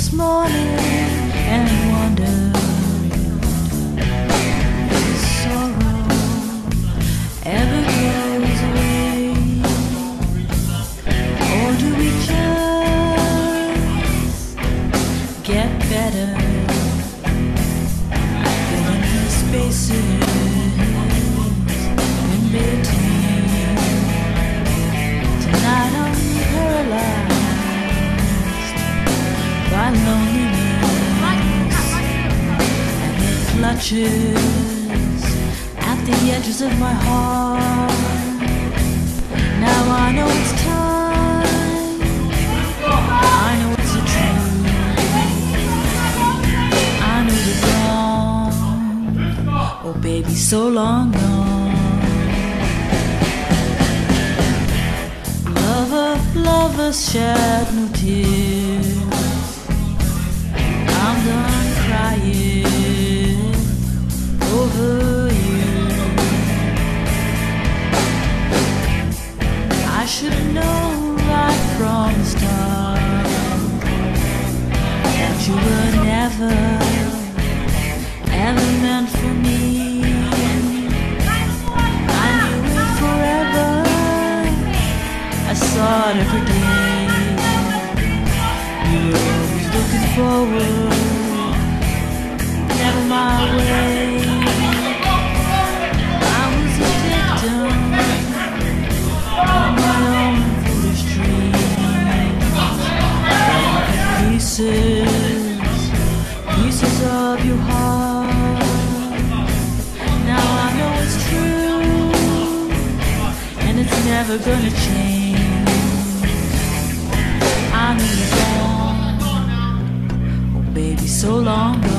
this morning and wondered at the edges of my heart. Now I know it's time. I know it's the. I know the dawn. Oh, baby, so long gone. Lover, lovers shed no tears. Pieces of your heart. Now I know it's true, and it's never gonna change. so long.